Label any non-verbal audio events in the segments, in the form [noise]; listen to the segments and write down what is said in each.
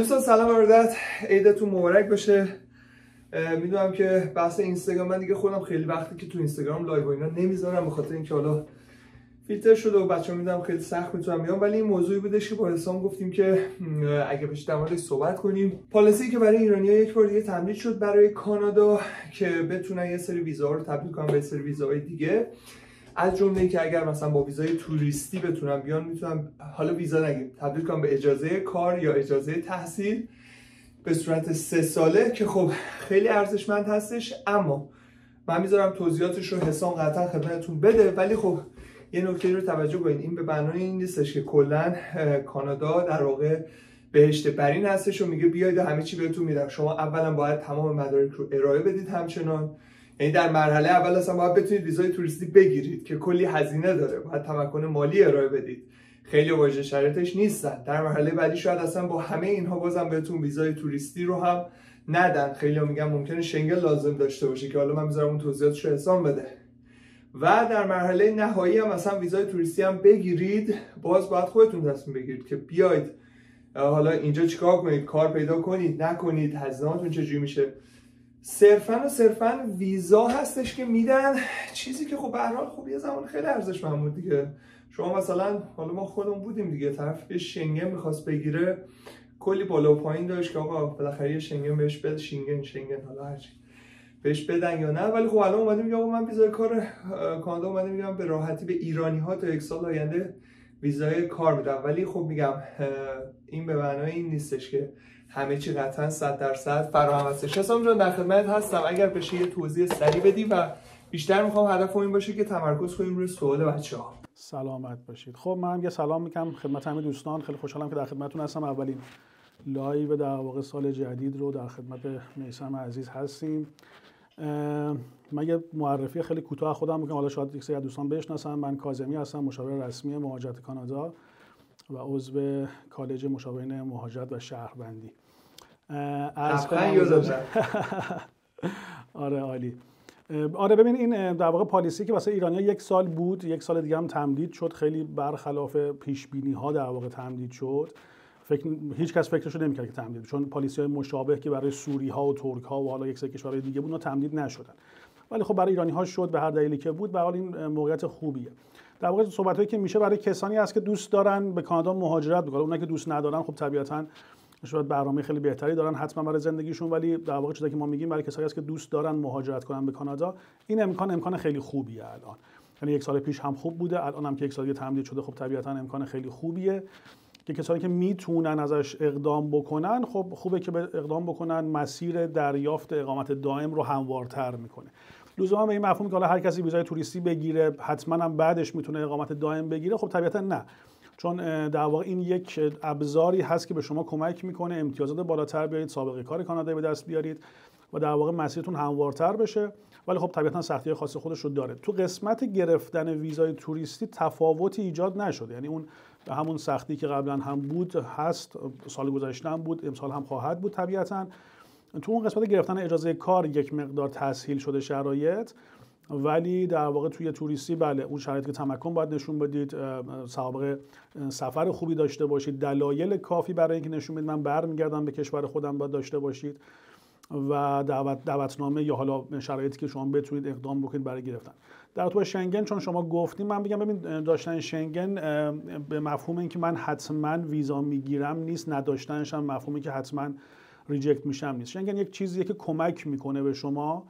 دوستان سلام ارادت عیدتون مبارک باشه. می‌دونم که بحث اینستاگرام من دیگه خودم خیلی وقتی که تو اینستاگرام live و اینا نمی‌ذارم به خاطر اینکه حالا فیلتر شده و بچه‌ها می‌دونم خیلی سخت می‌تونم بیام. ولی این موضوعی بودش که با حسام گفتیم که اگه بشه در صحبت کنیم. policy که برای ایرانی‌ها یک بار دیگه تمدید شد برای کانادا که بتونن یه سری ویزاها رو تبدیل کنن به سری ویزاهای دیگه. از جمله که اگر مثلا با ویزای توریستی بتونم بیان می‌تونم حالا ویزا نگیم. تبدیل کنم به اجازه کار یا اجازه تحصیل به صورت سه ساله که خب خیلی ارزشمند هستش. اما من می‌ذارم توضیحاتش رو حسام قطعا خدمتتون بده. ولی خب یه نکته رو توجه کنید. این به بنای این نیستش که کلا کانادا در واقع بهشت برین هستش و میگه بیاید همه چی بهتون میدم. شما اولا باید تمام مدارک رو ارائه بدید همچنان. یعنی در مرحله اول اصلا باید بتونید ویزای توریستی بگیرید که کلی هزینه داره. باید تمکن مالی ارائه بدید. خیلی واژه شرایطش نیستن. در مرحله بعدی شاید اصلا با همه اینها بازم بهتون ویزای توریستی رو هم ندن. خیلی ها میگن ممکنه شنگل لازم داشته باشه که حالا من می‌ذارم اون توضیحاتش رو حسام بده. و در مرحله نهایی هم مثلا ویزای توریستی هم بگیرید. باز باید خودتون تصمیم بگیرید که بیاید. حالا اینجا چیکار کنید؟ کار پیدا کنید؟ نکنید؟ هزینه‌هاتون چجوری میشه؟ صرفا و صرفا ویزا هستش که میدن. چیزی که خب به حال خب یه زمان خیلی ارزش بود دیگه. شما مثلا حالا ما خودمون بودیم دیگه. طرف شنگن می‌خواست بگیره کلی بالا و پایین داشت که آقا بالاخره شنگن بهش بده. شنگن شنگن حالا هرچی بهش بدن یا نه. ولی خب الان اومدیم میگم من ویزای کار کانادا اومدیم میگم به راحتی به ایرانی ها تا یک سال آینده ویزای کار میدم. ولی خب میگم این به معنای این نیستش که همه چی قطعا 100 درصد. فراهم هستش. حسام جان در خدمت هستم. اگر بشه یه توضیح سریع بدی و بیشتر می‌خوام هدف این باشه که تمرکز کنیم روی سوال بچه ها سلامت باشید. خب من یه سلام می‌کنم خدمت همه دوستان. خیلی خوشحالم که در خدمتتون هستم. اولین live در واقع سال جدید رو در خدمت میسم عزیز هستیم. من یه معرفی خیلی کوتاه خودم میگم حالا شاید یک سری دوستان بشناسن. من کاظمی هستم مشاور رسمی مهاجرت کانادا و عضو کالج مشاورین مهاجرت و شهروندی. از [laughs] آره عالی. آره ببین این در واقع پالیسی که واسه ایرانیا یک سال بود یک سال دیگه هم تمدید شد خیلی برخلاف پیش بینی ها در واقع تمدید شد. فکر هیچ کس فکرشو نمی‌کرد که تمدید چون پالیسی های مشابه که برای سوری ها و ترک ها و حالا یک سری کشورهای دیگه بود تمدید نشدن. ولی خب برای ایرانی ها شد به هر دلیلی که بود به حال این موقعیت خوبیه. در واقع صحبت هایی که میشه برای کسانی هست که دوست دارن به کانادا مهاجرت بکنن اونایی که دوست ندارن خب طبیعتا شاید برنامه خیلی بهتری دارن حتما برای زندگیشون ولی در واقع چیزی که ما میگیم برای کسایی هست که دوست دارن مهاجرت کنن به کانادا این امکان امکان خیلی خوبیه الان. یعنی یک سال پیش هم خوب بوده الان هم که یک سال دیگه تمدید شده خب طبیعتا امکان خیلی خوبیه. که کسانی که می‌تونن ازش اقدام بکنن خب خوبه که اقدام بکنن مسیر دریافت اقامت دائم رو هموارتر می‌کنه. لزوما به این مفهوم که حالا هر کسی ویزای توریستی بگیره حتما هم بعدش می‌تونه اقامت دائم بگیره خب طبیعتا نه. چون در واقع این یک ابزاری هست که به شما کمک می‌کنه امتیازات بالاتر بیارید سابقه کار کانادایی به دست بیارید و در واقع مسیرتون هموارتر بشه. ولی خب طبیعتا سختی خاص خودش رو داره. تو قسمت گرفتن ویزای توریستی تفاوتی ایجاد نشده. یعنی اون همون سختی که قبلا هم بود هست سال گذشته هم بود امسال هم خواهد بود طبیعتا. تو اون قسمت گرفتن اجازه کار یک مقدار تسهیل شده شرایط. ولی در واقع توی توریستی بله اون شرایط که تمکن باید نشون بدید سابقه سفر خوبی داشته باشید. دلایل کافی برای اینکه نشون بدید. من برمیگردم به کشور خودم باید داشته باشید و دعوت دعوتنامه یا حالا شرایطی که شما بتونید اقدام بکنید برای گرفتن. در تو شنگن چون شما گفتیم من بگم ببین داشتن شنگن به مفهوم اینکه من حتما ویزا می‌گیرم نیست نداشتنش هم مفهومی که حتما reject میشم نیست. شنگن یک چیزیه که کمک می‌کنه به شما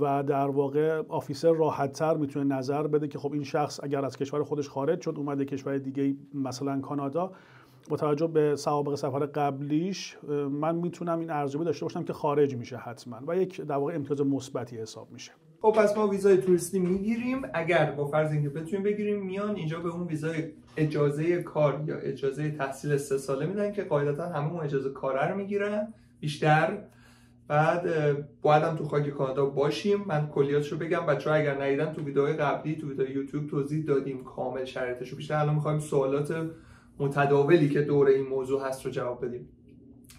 و در واقع officer راحت تر می‌تونه نظر بده که خب این شخص اگر از کشور خودش خارج شد اومده کشور دیگه مثلا کانادا. با توجه به سوابق سفر قبلیش من می‌تونم این ارزیابی داشته باشم که خارج میشه حتما و یک در واقع امتیاز مثبتی حساب میشه. خب پس ما ویزای توریستی می‌گیریم. اگر با فرض اینکه بتونیم بگیریم میان اینجا به اون ویزای اجازه کار یا اجازه تحصیل سه ساله میدن که قاعدتا همه اجازه کاره رو می‌گیرن. بیشتر بعد باید تو خاک کانادا باشیم. من کلیاتش رو بگم. بچه اگر ندیدن تو ویدیوهای قبلی تو ویدیو یوتیوب توضیح دادیم کامل شرایطش رو بیشتر الان می‌خوایم سوالات متداولی که دور این موضوع هست رو جواب بدیم.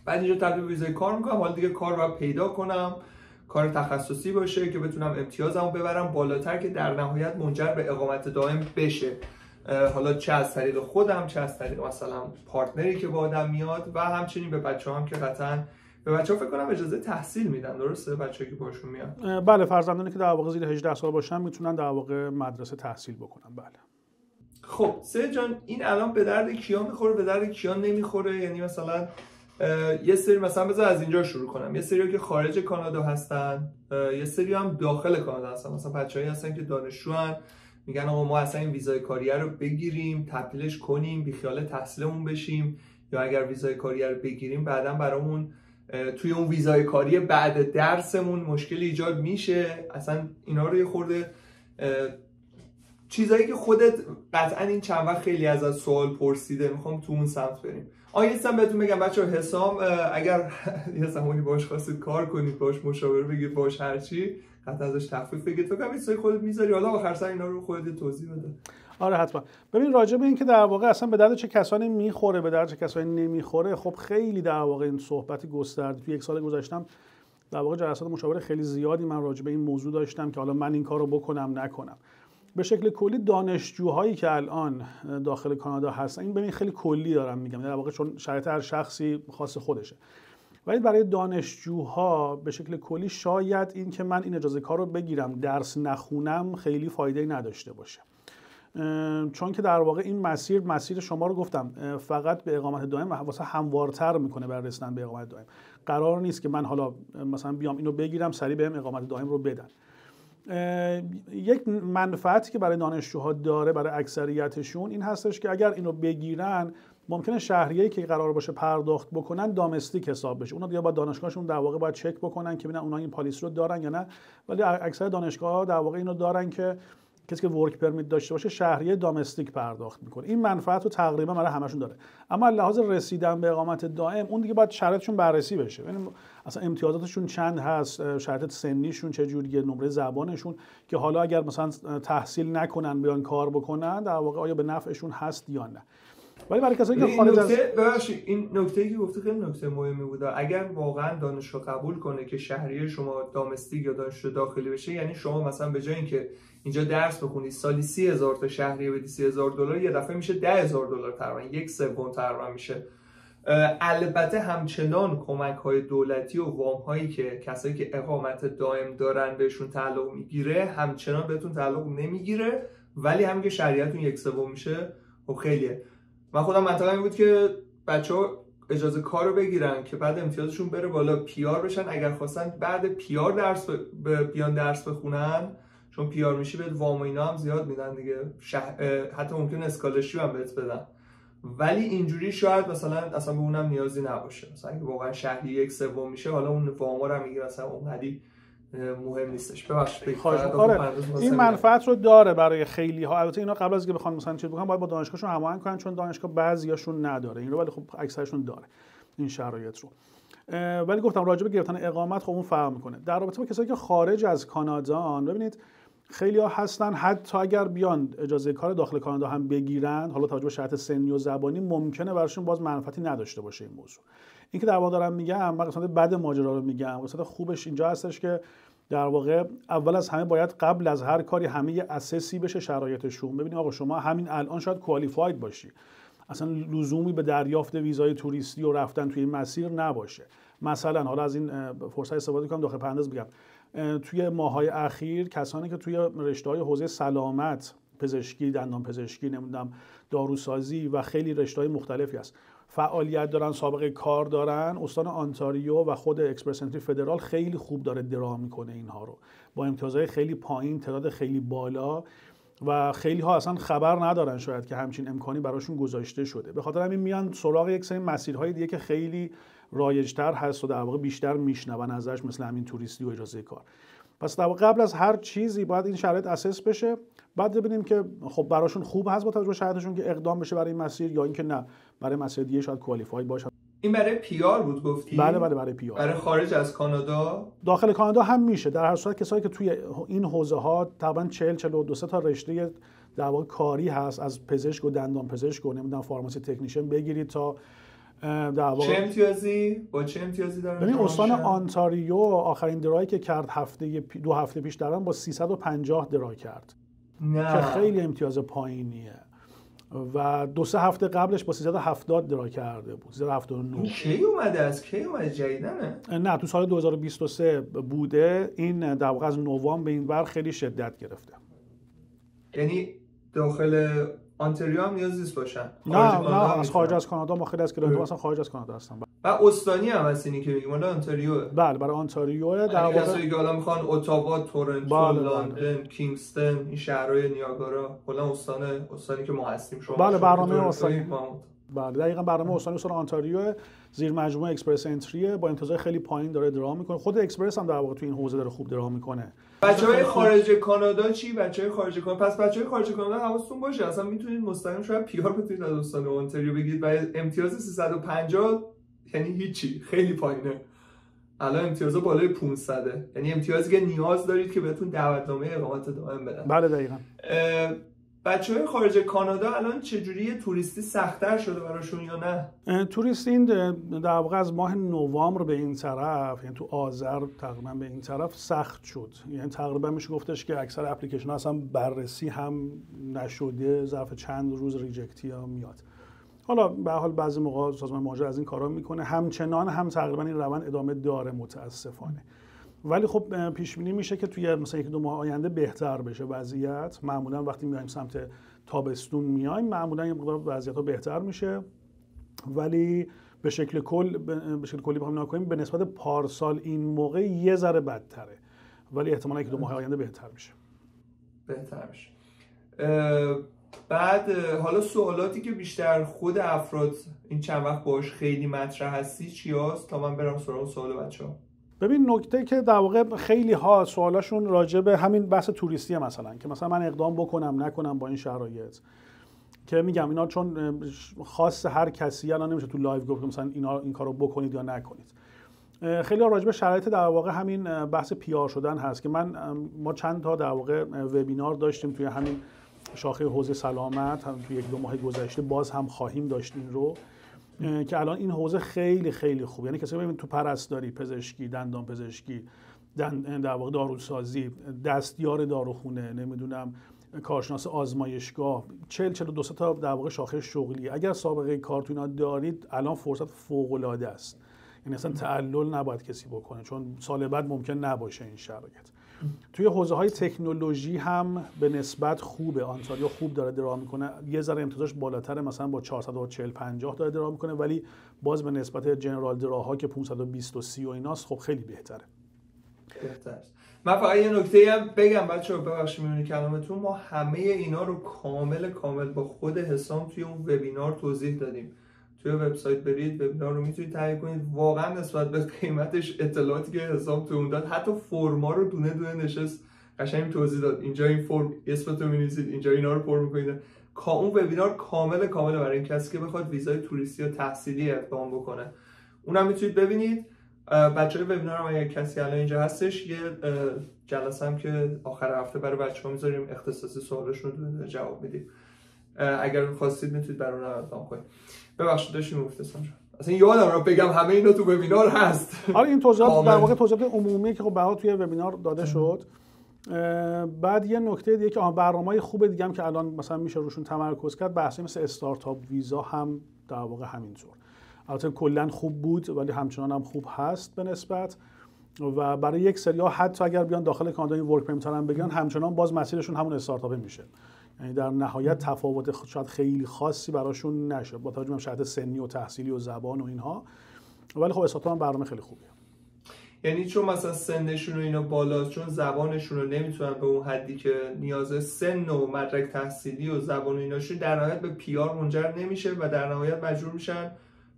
بعد اینجا تبدیل ویزای کار می‌کنم. حالا دیگه کار رو پیدا کنم. کار تخصصی باشه که بتونم امتیازمو ببرم. بالاتر که در نهایت منجر به اقامت دائم بشه. حالا چه از طریق خودم چه از طریق مثلا پارتنری که با آدم میاد و همچنین به بچه هم که قطعا به بچه ها فکر کنم اجازه تحصیل میدن درسته؟ بچه که باشون میاد بله فرزندانی که در واقع زیر 18 سال باشن می‌تونن در واقع مدرسه تحصیل بکنن. بله. خب سه جان این الان به درد کیا می‌خوره؟ به درد کیا نمی‌خوره؟ یعنی مثلا یه سری مثلا بذار از اینجا شروع کنم. یه سری که خارج کانادا هستن یه سری هم داخل کانادا هستن. مثلا بچه‌ای هستن که دانشجو هن. میگن آقا ما اصلا این ویزای کاریه رو بگیریم تبدیلش کنیم بیخیال تحصیلمون بشیم. یا اگر ویزای کاریه رو بگیریم بعدا برامون توی اون ویزای کاری بعد درسمون مشکل ایجاد میشه. اصلا اینا رو یه خورده چیزایی که خودت قطعا این چند وقت خیلی از از سوال پرسیده می‌خوام تو اون سمت بریم. آیه بهتون بگم بچه حسام اگر [laughs] یه زمانی باش خواستید کار کنید باش مشاوره بگید باش هرچی حتی ازش تخفیف بگید. فکر کنم خودت می‌ذاری. حالا آخر سر اینا رو خودت توضیح بده. آره حتما. ببین راجع به اینکه در واقع اصلا به درد چه کسانی می‌خوره به درد چه کسانی نمی‌خوره خب خیلی در واقع این صحبت گسترده. تو یک سال گذاشتم در واقع جلسات مشاوره خیلی زیادی من راجع به این موضوع داشتم که حالا من این کارو بکنم نکنم. به شکل کلی دانشجوهایی که الان داخل کانادا هستن این ببین خیلی کلی دارم میگم. در واقع چون شرایط هر شخصی خاص خودشه. ولی برای دانشجوها به شکل کلی شاید این که من این اجازه کار رو بگیرم درس نخونم خیلی فایده نداشته باشه. چون که در واقع این مسیر مسیر شما رو گفتم فقط به اقامت دائم واسه هموارتر می‌کنه برای رسیدن به اقامت دائم. قرار نیست که من حالا مثلا بیام اینو بگیرم سریع بهم اقامت دائم رو بدن. یک منفعتی که برای دانشجوها داره برای اکثریتشون این هستش که اگر اینو بگیرن ممکنه شهریه‌ای که قرار باشه پرداخت بکنن دامستیک حساب بشه. اونا یا با دانشگاهشون در واقع باید چک بکنن که ببینن اونا این پالیسی رو دارن یا نه. ولی اکثر دانشگاه در واقع اینو دارن که کسی که ورک پرمیت داشته باشه شهریه دامستیک پرداخت می‌کنه. این منفعت رو تقریبا برای همشون داره. اما لحاظ رسیدن به اقامت دائم اون دیگه باید شرایطشون بررسی بشه. یعنی اصلا امتیازاتشون چند هست شرایط سنیشون چه جوریه نمره زبانشون که حالا اگر مثلا تحصیل نکنن بیان کار بکنن در واقع آیا به نفعشون هست یا نه. ولی برای کسایی که خارج از این نکته که گفته خیلی نکته مهمی بود اگر واقعا دانشگاه قبول کنه که شهریه شما دامستیک یا دانشجو داخلی بشه یعنی شما مثلا به جای اینکه اینجا درس بخونی سالی سی هزار تا شهریه بدی سی هزار دلار یه دفعه میشه ده هزار دلار تقریبا یک سوم تقریبا میشه. البته همچنان کمک های دولتی و وام هایی که کسایی که اقامت دائم دارن بهشون تعلق می‌گیره همچنان بهتون تعلق نمی‌گیره ولی هم که شریعتون یک سوم میشه خب خیلیه. من خودم منطقه بود که بچه ها اجازه کار رو بگیرن که بعد امتیازشون بره بالا پیار بشن. اگر خواستن بعد پیار درس بیان درس بخونن چون پیار میشی بهت وام و اینا هم زیاد میدن دیگه. حتی ممکن اسکالرشیپ هم بهت بدن. ولی اینجوری شاید مثلا اصلا به اونم نیازی نباشه. مثلا اگه واقعا شهری یک سوم میشه حالا اون وام رو می‌گیره اصلا اونقدی مهم نیستش. ببخشید آره. این منفعت رو داره برای خیلی ها البته اینا قبل از اینکه بخوان مثلا چیز بکنن باید با دانشگاهشون هماهنگ کنن چون دانشگاه بعضیاشون نداره. این رو ولی خب اکثرشون داره این شرایط رو. ولی گفتم راجع به گرفتن اقامت خب اون فرق می‌کنه. در رابطه با کسایی که خارج از کانادا ببینید خیلی ها هستن حتی اگر بیان اجازه کار داخل کانادا هم بگیرن حالا توجه به شرط سنی و زبانی ممکنه براشون باز منفعتی نداشته باشه این موضوع. این که در دارم میگم من قسمت بد ماجرا رو میگم. قسمت خوبش اینجا هستش که در واقع اول از همه باید قبل از هر کاری همه اسسی بشه شرایطشون. ببینید آقا شما همین الان شاید کوالیفاید باشی. اصلا لزومی به دریافت ویزای توریستی و رفتن توی این مسیر نباشه. مثلا حالا از این فرصت استفاده کنم داخل پرندز بگم. توی ماهای اخیر کسانی که توی رشته های حوزه سلامت پزشکی دندان پزشکی نمی‌دونم داروسازی و خیلی رشته های مختلفی هست. فعالیت دارن سابقه کار دارن. استان آنتاریو و خود اکسپرس فدرال خیلی خوب داره درا می‌کنه اینها رو. با امتیازهای خیلی پایین تعداد خیلی بالا و خیلی ها اصلا خبر ندارن شاید که همچین امکانی براشون گذاشته شده. به خاطر همین میان سراغ یک سری مسیرهای دیگه که خیلی رایجتر هست و در واقع بیشتر میشنون ازش مثل همین توریستی و اجازه کار. پس در قبل از هر چیزی باید این شرایط اساس بشه. بعد ببینیم که خب براشون خوب هست با توجه به شرایطشون که اقدام بشه برای این مسیر یا اینکه نه. برای مسیر دیگه شاید کوالیفاید باشه. این برای پیار بود گفتی؟ بله بله برای پیار. برای خارج از کانادا؟ داخل کانادا هم میشه. در هر صورت کسایی که توی این حوزه ها تقریبا 40 42 تا رشته در واقع کاری هست از پزشک و دندان پزشک و نمی‌دونم فارماسی تکنیشن بگیرید تا در چه امتیازی؟ با چه امتیازی دارن ببین استان آنتاریو آخرین درایی که کرد هفته دو هفته پیش دارن با 350 درا کرد. نه. که خیلی امتیاز پایینیه. و دو سه هفته قبلش با 370 درا کرده بود 379 کی اومده از کی اومده؟ جدیدنه؟ نه تو سال 2023 بوده. این در واقع از نوامبر به این ور خیلی شدت گرفته. یعنی داخل آنتریو هم نیاز نیست باشن؟ نه نه از خارج از کانادا ما خیلی از اصلا خارج از کانادا هستن. و استانی هم هست اینی که میگیم مال آنتاریو. بله برای آنتاریو در واقع کسایی که حالا می‌خوان اتاوا تورنتو بله لندن کینگستن این شهرهای نیاگارا کلا استان استانی که ما هستیم شما بله برنامه استانی. بله دقیقا برنامه استانی استان آنتاریو زیر مجموعه Express Entry ه. با امتیاز خیلی پایین داره draw هم می‌کنه. خود اکسپرس هم در واقع تو این حوزه داره خوب draw هم می‌کنه. بچه های خارج کانادا چی؟ بچه های خارج کانادا. پس بچه های خارج کانادا حواستون باشه. اصلا می‌تونید مستقیم شاید پیار بتونید از استان اونتاریو بگیرید. و امتیاز 350 یعنی هیچی خیلی پایینه. الان امتیازا بالای 500 یعنی امتیازی که نیاز دارید که بهتون دعوتنامه اقامت دائم بدن. بله دقیقاً. بچه های خارج کانادا الان چجوری توریستی سختتر شده براشون یا نه؟ توریست این در واقع از ماه نوامبر به این طرف یعنی تو آذر تقریبا به این طرف سخت شد. یعنی تقریبا میشه گفتش که اکثر اپلیکیشن ها اصلا بررسی هم نشده ظرف چند روز ریجکتی ها میاد. حالا به حال بعضی موقع سازمان مهاجر از این کارا می‌کنه. همچنان هم تقریبا این روند ادامه داره متاسفانه. ولی خب پیش بینی میشه که توی مثلا یک دو ماه آینده بهتر بشه وضعیت. معمولا وقتی میایم سمت تابستون میایم معمولا یه مقدار وضعیت ها بهتر میشه. ولی به شکل کل به شکل کلی بخوایم نکنیم به نسبت پارسال این موقع یه ذره بدتره. ولی احتمالا یک دو ماه آینده بهتر میشه. بهتر میشه. بعد حالا سوالاتی که بیشتر خود افراد این چند وقت باش خیلی مطرح هستی چی تا من برم سراغ سوال بچه ببین نکته که در واقع خیلی ها سوالاشون راجع به همین بحث توریستی مثلا که مثلا من اقدام بکنم نکنم با این شرایط. که میگم اینا چون خاص هر کسی الان نمیشه تو live گفت مثلا اینا این کارو بکنید یا نکنید. خیلی راجع به شرایط در واقع همین بحث پیار شدن هست که من ما چند تا در واقع وبینار داشتیم توی همین شاخه حوزه سلامت هم توی یک دو ماه گذشته باز هم خواهیم داشت این رو که الان این حوزه خیلی خیلی خوب. یعنی کسی ببین تو پرستاری پزشکی دندان پزشکی در واقع داروسازی دستیار داروخونه نمی‌دونم کارشناس آزمایشگاه 40 42 تا در واقع شاخه شغلی. اگر سابقه کارتونا دارید الان فرصت فوق العاده است. یعنی اصلا تعلل نباید کسی بکنه چون سال بعد ممکن نباشه این شرایط. توی حوزه های تکنولوژی هم به نسبت خوبه. آنتاریو خوب داره درام می‌کنه. یه ذره امتیازش بالاتره مثلا با 440 50 داره درام می‌کنه ولی باز به نسبت جنرال دراها که 520 و 30 و ایناست خب خیلی بهتره. بهتر من فقط یه نکته هم بگم بچه ببخشید میونی کلامتون. ما همه اینا رو کامل کامل با خود حسام توی اون وبینار توضیح دادیم. توی وبسایت برید وبینار رو می‌تونید تهیه کنید. واقعا نسبت به قیمتش اطلاعاتی که حساب تو اون داد حتی فرما رو دونه دونه نشست. قشنگ توضیح داد. اینجا این فرم اسمتون می‌نویسید اینجا اینا رو پر می‌کنید. کا اون وبینار کامل کامل برای این کسی که بخواد ویزای توریستی یا تحصیلی اقدام بکنه. اونم می‌تونید ببینید. بچه های وبینار هم اگر کسی الان اینجا هستش یه جلسه هم که آخر هفته برای بچه ها می‌ذاریم. اختصاصی سوالشون رو جواب میدیم. اگر خواستید می‌تونید برای اون اقدام کنید. ببخشید داشتیم گفته اصلا یادم رو بگم همه اینا تو وبینار هست. آره این توضیحات در واقع توضیحات عمومی که خب بعد توی وبینار داده شد. بعد یه نکته دیگه که برنامه خوب دیگه هم که الان مثلا میشه روشون تمرکز کرد بحثی مثل استارتاپ ویزا هم در واقع همینطور البته کلا خوب بود ولی همچنان هم خوب هست به نسبت. و برای یک سری ها حتی اگر بیان داخل کانادا این ورک پرمیت هم بگیرن همچنان باز مسیرشون همون استارتاپ میشه. یعنی در نهایت تفاوت شاید خیلی خاصی براشون نشه با توجه به شرط سنی و تحصیلی و زبان و اینها. ولی خب استارتاپ هم برنامه خیلی خوبیه. یعنی چون مثلا سنشون و اینا بالاست چون زبانشون رو نمی‌تونن به اون حدی که نیاز سن و مدرک تحصیلی و زبان و ایناشون در نهایت به پیار منجر نمیشه و در نهایت مجبور میشن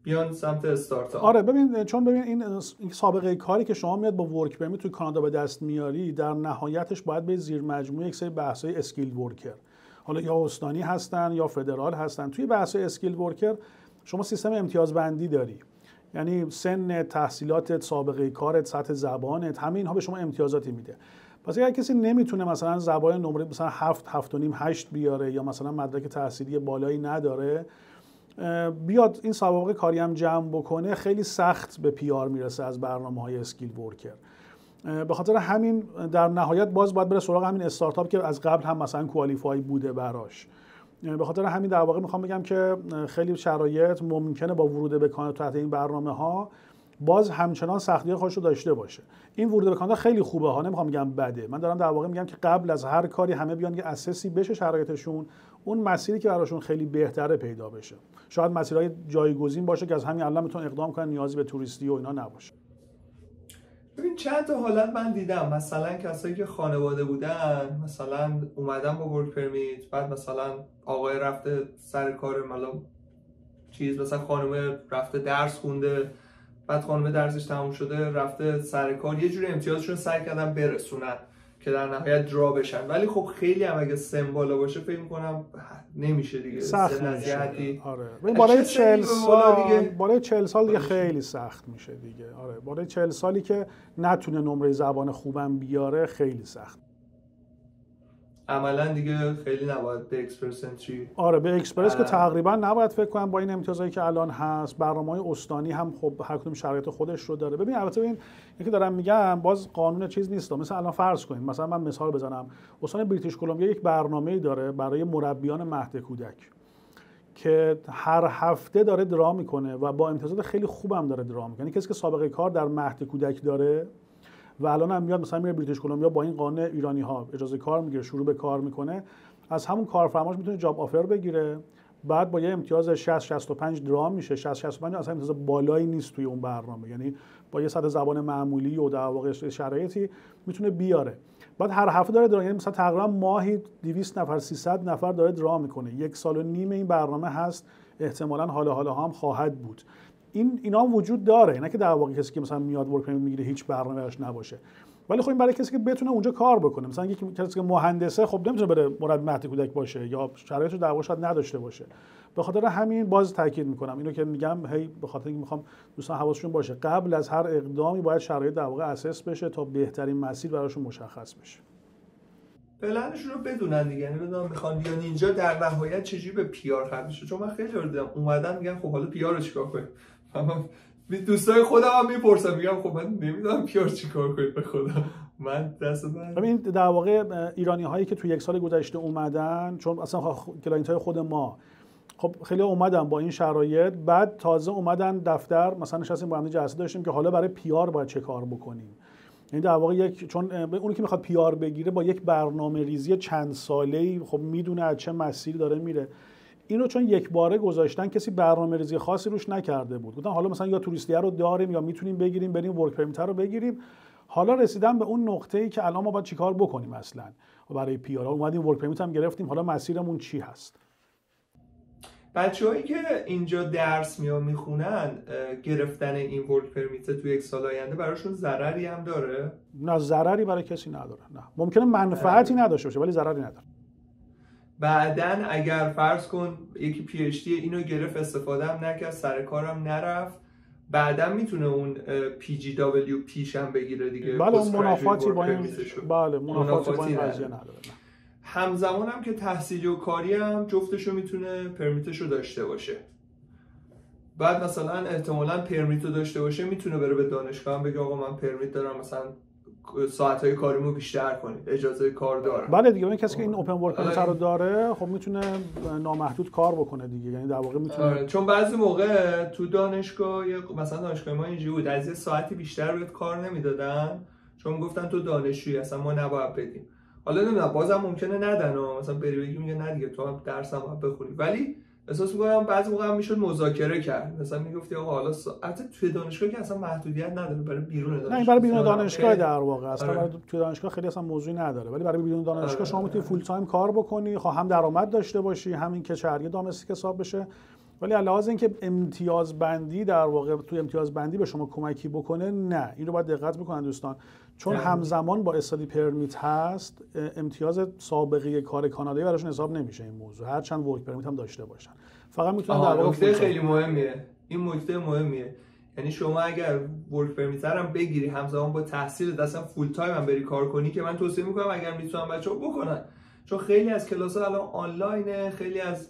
بیان سمت استارتاپ. آره ببین چون ببین این سابقه کاری که شما میاد با ورک پرمیت توی کانادا به دست میاری در نهایتش باید به زیر مجموعه یک سری بحث‌های اسکیل ورکر. حالا یا استانی هستن یا فدرال هستن. توی بحث skilled worker شما سیستم امتیازبندی داری. یعنی سن تحصیلات سابقه کارت سطح زبانت همه اینها به شما امتیازاتی میده. پس اگر کسی نمی‌تونه مثلا زبان نمره مثلا 7 7 و نیم 8 بیاره یا مثلا مدرک تحصیلی بالایی نداره بیاد این سابقه کاری هم جمع بکنه خیلی سخت به PR می‌رسه از برنامه های skilled worker. به خاطر همین در نهایت باز باید بره سراغ همین استارتاپ که از قبل هم مثلا کوالیفای بوده براش. به خاطر همین در واقع می‌خوام بگم که خیلی شرایط ممکنه با ورود به کانادا تحت این برنامه ها باز همچنان سختی خودش رو داشته باشه. این ورود به کانادا خیلی خوبه ها نمی‌خوام بگم بده. من دارم در واقع میگم که قبل از هر کاری همه بیان که اسسی بشه شرایطشون اون مسیری که براشون خیلی بهتره پیدا بشه. شاید مسیرهای جایگزین باشه که از همین الان می‌تونن اقدام کنن نیازی به توریستی و اینا نباشه. ببین چند تا حالت من دیدم. مثلا کسایی که خانواده بودن مثلا اومدن با ورک پرمیت بعد مثلا آقای رفته سر کار مالا چیز مثلا خانم رفته درس خونده بعد خانم درسش تموم شده رفته سر کار. یه جوری امتیازشون سعی کردن برسونن. که در نهایت درا بشن. ولی خب خیلی هم اگه سن بالا باشه فکر می‌کنم نمیشه دیگه. سخت میشه. آره. بالای 40 سال دیگه بالای 40 سال دیگه خیلی سخت میشه دیگه. آره. بالای 40 سالی که نتونه نمره زبان خوبم بیاره خیلی سخت. عملا دیگه خیلی نباید به Express Entry آره به اکسپرس که تقریبا نباید فکر کنم با این امتیازایی که الان هست برنامه های استانی هم خب هر کدوم شرایط خودش رو داره. ببین البته ببین یکی دارم میگم باز قانون چیز نیست. مثلا الان فرض کنید مثلا من مثال بزنم. استان بریتیش کلمبیا یک برنامه‌ای داره برای مربیان مهد کودک که هر هفته داره draw می‌کنه و با امتیازات خیلی خوبم داره draw می‌کنه. یعنی کسی که سابقه کار در مهد کودک داره و الان هم میاد مثلا میره بریتیش کلمبیا با این قانون ایرانی ها اجازه کار می‌گیره شروع به کار می‌کنه. از همون کارفرماش می‌تونه جاب آفر بگیره. بعد با یه امتیاز 60 65 درام میشه. 60 65 اصلا امتیاز بالایی نیست توی اون برنامه. یعنی با یه سطح زبان معمولی و در واقع شرایطی می‌تونه بیاره. بعد هر هفته داره درام یعنی مثلا تقریبا ماهی 200 نفر 300 نفر داره درام می‌کنه. یک سال و نیم این برنامه هست. احتمالا حالا حالا هم خواهد بود. این اینا وجود داره. نه که در واقع کسی که مثلا میاد ورک می‌گیره هیچ برنامه براش نباشه. ولی خب این برای کسی که بتونه اونجا کار بکنه. مثلا یک کسی که مهندسه خب نمی‌تونه بره مربی مهد کودک باشه یا شرایطش در واقع نداشته باشه. به خاطر همین باز تاکید می‌کنم. اینو که میگم هی به خاطر اینکه می‌خوام دوستان حواسشون باشه قبل از هر اقدامی باید شرایط در واقع اساس بشه تا بهترین مسیر براشون مشخص بشه. پلنشون رو بدونن دیگه. یعنی بدونن می‌خوان بیان اینجا در نهایت چجوری به پیار ختم چون من خیلی دیدم اومدن میگن خب حالا پیار رو چیکار کنیم؟ دوستای خودم هم می‌پرسم میگم خب من نمی‌دونم PR چیکار کنید به خودم من دست ببین در واقع ایرانی هایی که تو یک سال گذشته اومدن چون اصلا client های خود ما خب خیلی اومدن با این شرایط. بعد تازه اومدن دفتر مثلا نشستیم با هم جلسه داشتیم که حالا برای PR باید چه کار بکنیم. یعنی در واقع یک چون اونی که می‌خواد PR بگیره با یک برنامه ریزی چند ساله خب می‌دونه از چه مسیری داره میره. اینو چون یک باره گذاشتن کسی برنامه ریزی خاصی روش نکرده بود. گفتن حالا مثلا یا توریستیه رو داریم یا می‌تونیم بگیریم بریم work permit رو بگیریم. حالا رسیدن به اون نقطه ای که الان ما باید چیکار بکنیم اصلا؟ برای PR اومدیم work permit هم گرفتیم. حالا مسیرمون چی هست؟ بچههایی که اینجا درس میان می‌خونن گرفتن این work permit تو یک سال آینده براشون ضرری هم داره؟ نه ضرری برای کسی نداره. نه. ممکنه منفعتی نداشته باشه ولی ضرری نداره. بعدا اگر فرض کن یکی PH اینو گرفت استفاده هم نکرد سر کارم نرفت. بعدا می‌تونه اون PGWP ش هم بگیره دیگه. بله اون منافاتی با این بله منافاتی با این همزمان هم که تحصیلی و کاری هم جفتشو می‌تونه permit شو داشته باشه. بعد مثلا احتمالا permit رو داشته باشه می‌تونه بره به دانشگاه هم بگه آقا من permit دارم مثلا ساعت های کاریمو بیشتر کنید اجازه کار داره بله دیگه این کسی که این اوپن ورک رو داره خب می‌تونه نامحدود کار بکنه دیگه. یعنی در واقع می‌تونه آره. چون بعضی موقع تو دانشگاه مثلا دانشگاه ما اینجوری بود. از یه ساعتی بیشتر بهت کار نمی‌دادن. چون گفتن تو دانشجویی اصلا ما نباید بدیم. حالا نمی‌دونم بازم ممکنه ندن مثلا بری بگی میگه نه دیگه تو هم بخونی. ولی احساس می‌کنم بعضی موقع هم می‌شد مذاکره کرد. مثلا می‌گفتی آقا حالا حتی توی دانشگاه که اصلا محدودیت نداره برای بیرون دانشگاه نه این برای بیرون دانشگاه در واقع. اصلا آره. برای توی دانشگاه خیلی اصلا موضوعی نداره. ولی برای بیرون دانشگاه آره. شما می‌تونی full-time کار بکنی خب هم درآمد داشته باشی همین که شهریه domestic حساب بشه. ولی علاوه اینکه امتیاز بندی در واقع توی امتیاز بندی به شما کمکی بکنه نه. این رو باید دقت بکنن دوستان. چون همزمان با study permit هست امتیاز سابقه کار کانادایی براشون حساب نمیشه این موضوع. هر چند work permit هم داشته باشن. فقط می‌تونن در واقع خیلی مهمیه. این نکته مهمیه. یعنی شما اگر work permit هم بگیری همزمان با تحصیل دستم full-time هم بری کار کنی که من توصیه می‌کنم اگر می‌تونم بچه‌ها بکنن. چون خیلی از کلاس ها الان آنلاینه خیلی از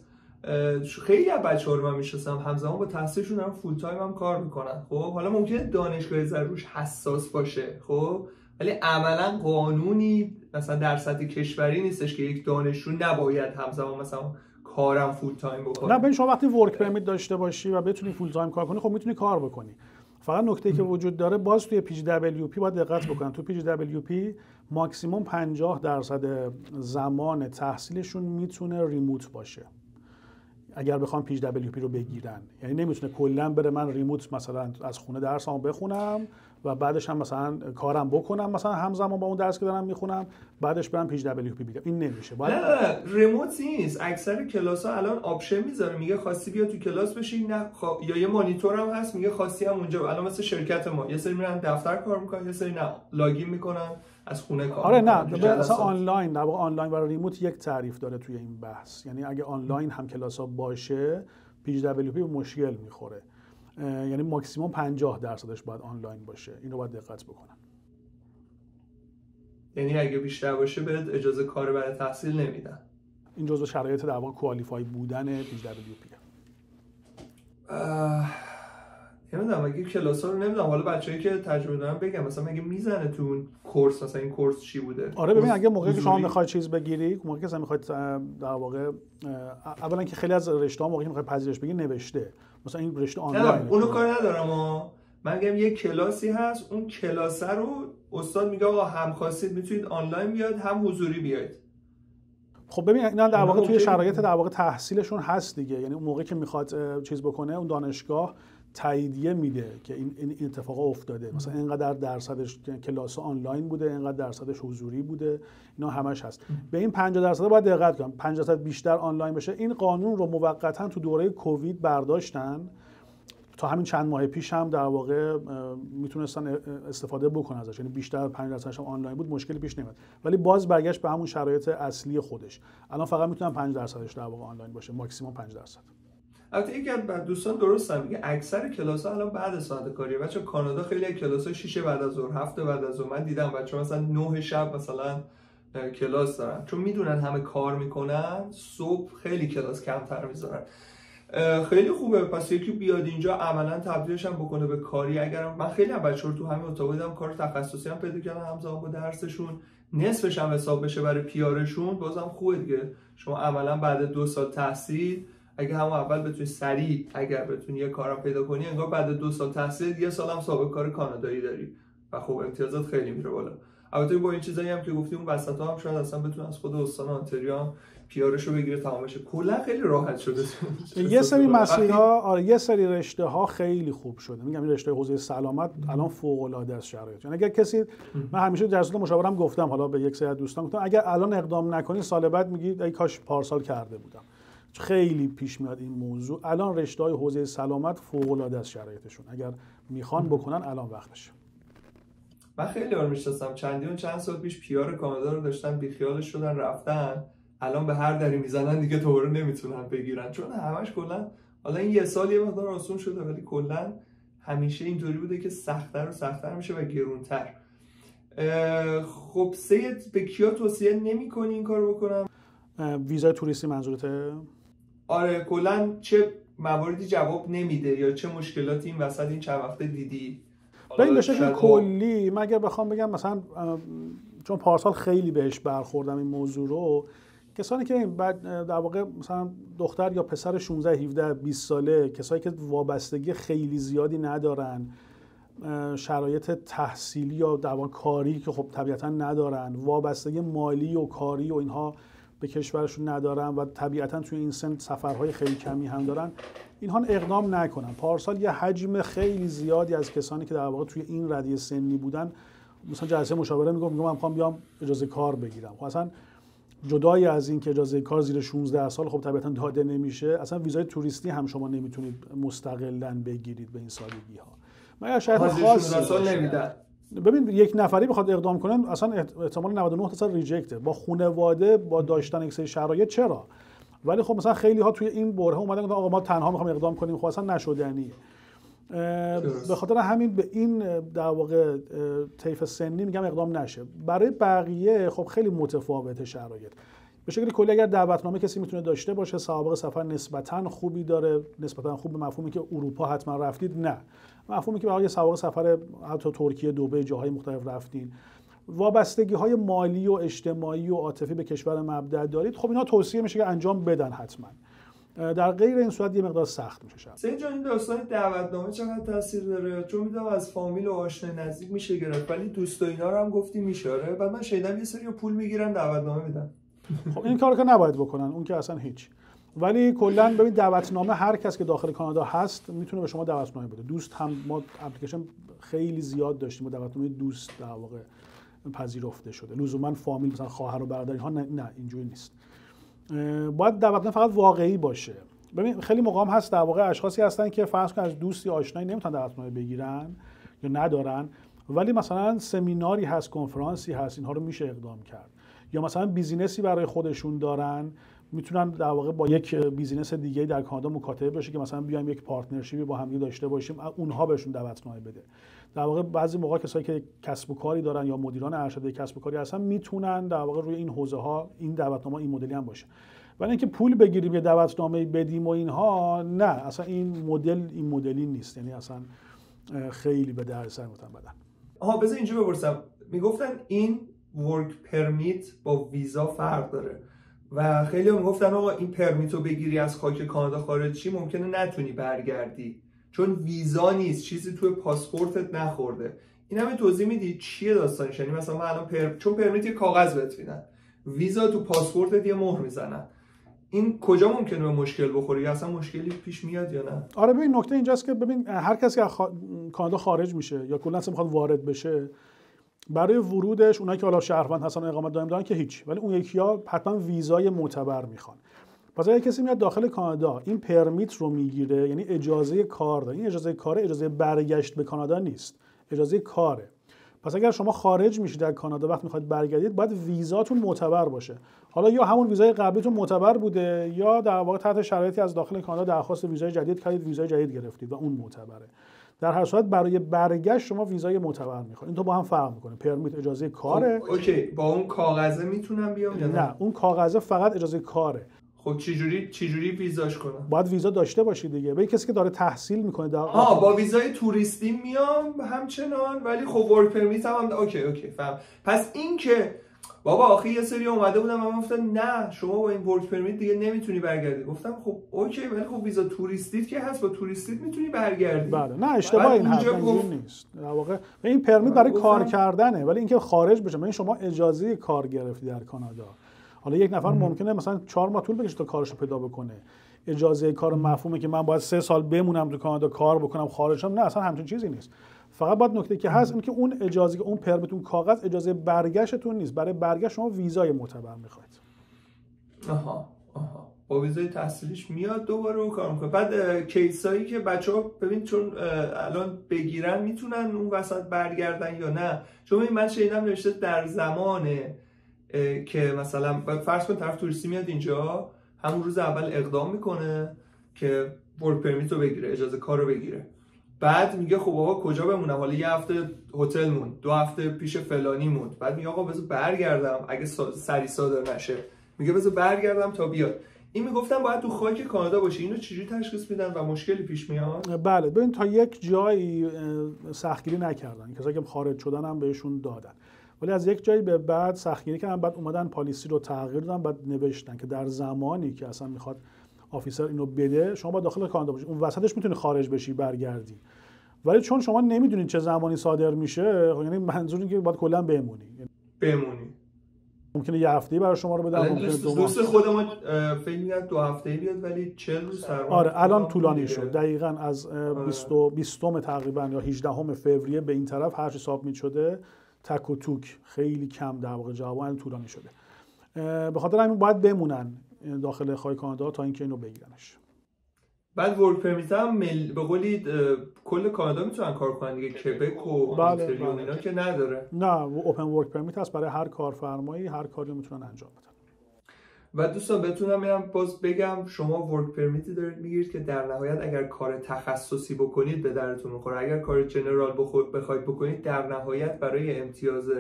خیلی از بچه ها رو من می‌شناسم. همزمان با تحصیلشون هم full-time هم کار می‌کنن. خب حالا ممکنه دانشگاه روش حساس باشه. خب ولی عملا قانونی مثلا در سطح کشوری نیستش که یک دانشجو نباید همزمان مثلا کارم full-time بکنم نه ببین شما وقتی work permit داشته باشی و بتونی full-time کار کنی خب می‌تونی کار بکنی. فقط نکته که وجود داره باز توی PGWP باید دقت بکنن. تو PGWP ماکسیموم 50 درصد زمان تحصیلشون می‌تونه remote باشه. اگر بخوام PGWP رو بگیرن. یعنی نمی‌تونه کلا بره من remote مثلا از خونه درسامو بخونم و بعدش هم مثلا کارم بکنم مثلا همزمان با اون درس که دارم می‌خونم بعدش برم PGWP بگیرم. این نمیشه. باید... نه remote نیست. اکثر کلاس ها الان option می‌ذاره. میگه خواستی بیا تو کلاس بشی نه خب یا یه مانیتور هم هست میگه خواستی هم اونجا. الان مثل شرکت ما. یه سری میرن دفتر کار می‌کنن یه سری نه login می‌کنن. از خونه کار آره نه مثلا آنلاین واقع آنلاین و remote یک تعریف داره توی این بحث. یعنی اگه آنلاین هم کلاس ها باشه PGWP مشکل می‌خوره. یعنی ماکسیموم 50 درصدش باید آنلاین باشه. این رو باید دقت بکنن یعنی اگه بیشتر باشه بهت اجازه کار برای تحصیل نمیدن. این جزو شرایط در واقع qualify بودن PGWP. نمی‌دونم اگه کلاس ها رو نمی‌دونم. حالا بچه‌ای که تجربه دارن بگم مثلا مگه می‌زنه تو اون course مثلا این course چی بوده؟ آره ببین اگه موقعی که شما می‌خواید چیز بگیری موقعی که می‌خواید در واقع اولا که خیلی از رشته ها موقعی می‌خواید پذیرش بگیری نوشته. مثلا این رشته آنلاین اونو کار ندارم اما من میگم یه کلاسی هست اون کلاس رو استاد میگه آقا هم خواستید می‌تونید آنلاین بیاد هم حضوری بیاید. خب ببین اینا در واقع توی شرایط در واقع تحصیلشون هست دیگه. یعنی اون موقع که می‌خواد چیز بکنه اون دانشگاه تاییدیه میده که این این اتفاق افتاده. مثلا اینقدر درصدش کلاس آنلاین بوده اینقدر درصدش حضوری بوده. اینا همش هست. به این 50 درصد باید دقت کنم. 50 درصد بیشتر آنلاین بشه. این قانون رو موقتا تو دوره کووید برداشتن. تا همین چند ماه پیش هم در واقع می‌تونستن استفاده بکنن ازش. یعنی بیشتر 5 درصدش هم آنلاین بود مشکلی پیش نمیاد. ولی باز برگشت به همون شرایط اصلی خودش. الان فقط می‌تونن 5 درصدش در واقع آنلاین باشه. ماکسیمم 5 درصد. البته یکی از دوستان درست هم میگه اکثر کلاس ها الان بعد ساعت کاریه. بچه کانادا خیلی کلاس ها 6 بعد از ظهر هفته بعد از ظهر. من دیدم بچه مثلا 9 شب مثلا کلاس دارن. چون می‌دونن همه کار می‌کنن صبح خیلی کلاس کمتر می‌ذارن. خیلی خوبه. پس یکی بیاد اینجا عملا تبدیلش هم بکنه به کاری. اگر من خیلی هم بچه تو همین اتاق دیدم کار تخصصی هم پیدا کردن همزمان با درسشون. نصفش هم حساب بشه برای پیارشون. بازم خوبه دیگه. شما عملا بعد دو سال تحصیل اگه همون اول بتونی سریع اگر بتونی یه کارم پیدا کنی انگار بعد دو سال تحصیل یه سال هم سابقه کار کانادایی داری. و خب امتیازات خیلی میره بالا. البته با این چیزایی هم که گفتیم اون وسط هم شاید اصلا بتونه از خود استان پیارش رو بگیره تمامش کلا خیلی راحت شده. [laughs] یه سری مسیرها آره یه سری رشته ها خیلی خوب شده. میگم این رشته حوزه سلامت الان فوق العاده است شرایط. یعنی اگر کسی من همیشه جلسات مشاورم گفتم حالا به یک سری دوستان گفتم اگر الان اقدام نکنی سال بعد میگی ای کاش پارسال کرده بودم. خیلی پیش میاد این موضوع. الان رشته های حوزه سلامت فوق العاده است شرایطشون. اگر می‌خوان بکنن الان وقتشه من خیلی بار می‌شناسم. چندی چند سال پیش پیار کانادا رو داشتن بیخیالش شدن رفتن. الان به هر دری می‌زنن دیگه دوباره نمی‌تونن بگیرن. چون همش کلا حالا این یه سال یه مقدار آسون شده ولی کلا همیشه اینطوری بوده که سختتر و سختتر میشه و گرونتر. خب سید به کیا توصیه نمی‌کنی این کارو بکنم؟ ویزای توریستی منظورته؟ آره کلا چه مواردی جواب نمیده یا چه مشکلاتی این وسط این چند وقته دیدی؟ به این شکل کلی مگر بخوام بگم مثلا چون پارسال خیلی بهش برخوردم این موضوع رو کسانی که بعد در واقع مثلا دختر یا پسر 16 17 20 ساله کسایی که وابستگی خیلی زیادی ندارن شرایط تحصیلی یا در کاری که خب طبیعتا ندارن وابستگی مالی و کاری و اینها به کشورشون ندارن و طبیعتا توی این سن سفرهای خیلی کمی هم دارن اینها اقدام نکنن. پارسال یه حجم خیلی زیادی از کسانی که در واقع توی این ردیه سنی بودن مثلا جلسه مشاوره میگم میگم من می‌خوام بیام اجازه کار بگیرم. خب اصلا جدای از این که اجازه کار زیر 16 سال خب طبیعتا داده نمیشه. اصلا ویزای توریستی هم شما نمی‌تونید مستقلا بگیرید به این سالگی ها مگر شاید خاصی سال نمیدن. ببین یک نفری بخواد اقدام کنه اصلا احتمال 99 درصد ریجکته. با خانواده با داشتن یک سری شرایط چرا؟ ولی خب مثلا خیلی ها توی این بره اومدن گفتن آقا ما تنها می‌خوام اقدام کنیم. خب اصلا نشدنیه به خاطر همین به این در واقع طیف سنی میگم اقدام نشه. برای بقیه خب خیلی متفاوته شرایط. به شکل کلی اگر دعوتنامه کسی می‌تونه داشته باشه سابق سفر نسبتا خوبی داره نسبتا خوب به مفهومی که اروپا حتما رفتید نه. مفهومی که برای سابق سفر حتی ترکیه دبی جاهای مختلف رفتین. وابستگی های مالی و اجتماعی و عاطفی به کشور مبدع دارید. خب اینا توصیه میشه که انجام بدن حتما. در غیر این صورت یه مقدار سخت میشه شاید. سین جان این داستان دعوتنامه چقدر تاثیر داره؟ چون می‌دونم از فامیل و آشنا نزدیک میشه گرفت ولی دوست و اینا رو هم گفتی میشاره بعد من شیدم یه سری پول می‌گیرن دعوتنامه میدن. خب این کارو که نباید بکنن اون که اصلا هیچ. ولی کلا ببین دعوتنامه هر کس که داخل کانادا هست می‌تونه به شما دعوتنامه بده. دوست هم ما اپلیکیشن خیلی زیاد داشتیم و دعوتنامه دوست در واقع پذیرفته شده. لزوما فامیل مثلا خواهر و برادر اینها نه, نه اینجوری نیست. باید دعوتنامه فقط واقعی باشه. ببین خیلی مقام هست در واقع اشخاصی هستن که فرض کن از دوستی آشنایی نمی‌تونن دعوتنامه بگیرن یا ندارن. ولی مثلا سمیناری هست کنفرانسی هست اینها رو میشه اقدام کرد. یا مثلا business ی برای خودشون دارن می‌تونن در واقع با یک business دیگه در کانادا مکاتبه بشه که مثلا بیایم یک partnership ی با هم داشته باشیم اونها بهشون دعوتنامه بده. در واقع بعضی موقع کسایی که کسب و کاری دارن یا مدیران ارشد کسب و کاری هستن می‌تونن در واقع روی این حوزه ها این دعوتنامه این مدلی هم باشه. ولی اینکه پول بگیریم یه دعوتنامه بدیم و اینها نه اصلا این مدل این مدلی نیست. یعنی اصلا خیلی به دردسر می‌تونن بدن آها بذار اینجا بپرسم. می‌گفتن این ورک پرمیت با ویزا فرق داره. و خیلی هم گفتن آقا این پرمیت رو بگیری از خاک کانادا خارج چی ممکنه نتونی برگردی. چون ویزا نیست چیزی توی پاسپورتت نخورده. این همه توضیح میدی چیه داستانش؟ یعنی مثلا من الان پر... چون پرمیت یه کاغذ بهت میدن. ویزا تو پاسپورتت یه مهر می‌زنن. این کجا ممکنه به مشکل بخوره یا اصلا مشکلی پیش میاد یا نه؟ آره ببین نکته اینجاست که ببین هر کسی که کانادا خارج میشه یا کلا می‌خواد وارد بشه برای ورودش اونایی که حالا شهروند هستن اقامت دائم دارن که هیچ. ولی اون یکی ها حتما ویزای معتبر می‌خوان. پس اگه کسی میاد داخل کانادا این پرمیت رو می‌گیره یعنی اجازه کار داره. این اجازه کار اجازه برگشت به کانادا نیست. اجازه کاره. پس اگر شما خارج میشید در کانادا وقت می‌خواید برگردید باید ویزاتون معتبر باشه. حالا یا همون ویزای قبلیتون معتبر بوده یا در واقع تحت شرایطی از داخل کانادا درخواست ویزای جدید کردید ویزای جدید گرفتید و اون معتبره. در هر صورت برای برگشت شما ویزای معتبر می‌خواید این تو با هم فرق می‌کنه. پرمیت اجازه کاره. خب، اوکی. با اون کاغذه می‌تونم بیام یا نه؟ اون کاغذه فقط اجازه کاره. خب چجوری چجوری ویزاش کنم؟ باید ویزا داشته باشی دیگه. به کسی که داره تحصیل می‌کنه در آه با ویزای توریستی میام همچنان ولی خب work permit هم, هم OK OK فهم. پس این که بابا آخه یه سری اومده بودم من گفتم نه شما با این work permit دیگه نمی‌تونی برگردی. گفتم خب OK ولی خب ویزا توریستیت که هست با توریستیت می‌تونی برگردی. بله نه اشتباه این حرف گفت... نیست. در واقع این permit برای کار کردنه ولی اینکه خارج بشه من شما اجازه کار گرفتی در کانادا. حالا یک نفر ممکنه مثلا چهار ماه طول بکشه تا کارش رو پیدا بکنه. اجازه کار مفهومه که من باید سه سال بمونم تو کانادا کار بکنم خارجم نه اصلا همچین چیزی نیست. فقط باید نکته که هست این که اون اجازه اون پرمیت اون کاغذ اجازه برگشتتون نیست. برای برگشت شما ویزای معتبر می‌خواید. آها آها. با ویزای تحصیلیش میاد دوباره اون کار می‌کنه. بعد کیسایی که بچه ها ببین چون الان بگیرن می‌تونن اون وسط برگردن یا نه؟ چون من شنیدم نوشته در زمان که مثلا فرض کن طرف توریستی میاد اینجا همون روز اول اقدام می‌کنه که ورک پرمیت رو بگیره اجازه کار رو بگیره. بعد میگه خب آقا کجا بمونم؟ حالا یه هفته هتل موند دو هفته پیش فلانی موند. بعد میگه آقا بذار برگردم اگه سری صادر نشه. میگه بذار برگردم تا بیاد. این می‌گفتم باید تو خاک کانادا باشه. اینو چجوری تشخیص میدن و مشکلی پیش میاد؟ بله ببین تا یک جایی سختگیری نکردن. کسایی که خارج شدن هم بهشون دادن. ولی از یک جایی به بعد سختگیری کردن. بعد اومدن پالیسی رو تغییر دادن بعد نوشتن که در زمانی که اصلا می‌خواد آفیسر اینو بده شما با داخل کانادا باشی. اون وسطش می‌تونی خارج بشی برگردی. ولی چون شما نمی‌دونید چه زمانی صادر میشه خب یعنی منظور اینه که باید کلا بمونی. بمونی. ممکنه یه هفته برای شما رو بدم ممکنه دو دوست خودمون فکر می‌کرد دو هفته بیاد ولی 40 روز آره الان طولانی شد. دقیقا از 20 آره. 20 تقریبا یا 18 فوریه به این طرف هر چی سابمیت شده تک و توک خیلی کم در واقع جواب طولانی شده. به خاطر همین باید بمونن. داخل خواهی کانادا تا اینکه اینو بگیرنش. بعد ورک پرمیت هم مل... به قولی کل کانادا می‌تونن کار کنن دیگه. کبک و بله, بله. اینا که نداره. نه اوپن ورک پرمیت هست. برای هر کارفرمایی هر کاری می‌تونن انجام بدن. و دوستان بتونم میرم باز بگم شما ورک پرمیتی دارید می‌گیرید که در نهایت اگر کار تخصصی بکنید به درتون می‌خوره. اگر کار جنرال بخواید بکنید در نهایت برای امتیاز